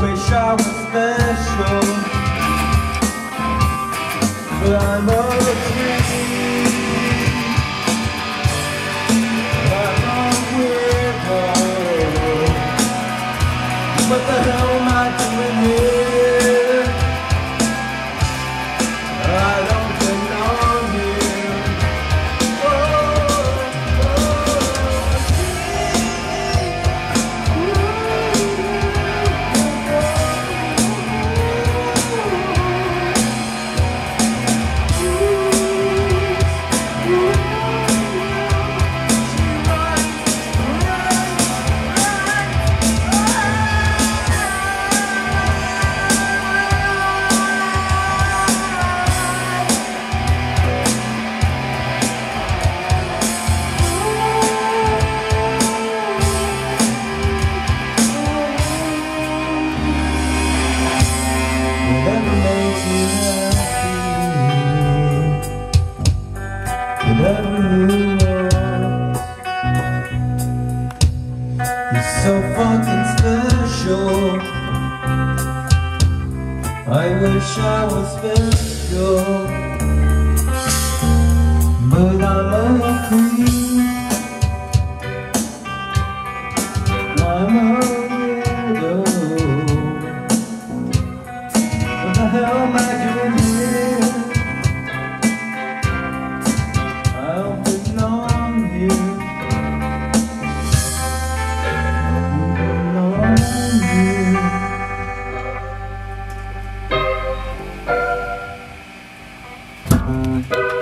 wish I was special, but I'm a weirdo. What the hell You're so fucking special. I wish I was special, but I'm a creep. I'm a weirdo. What the hell am I Bye.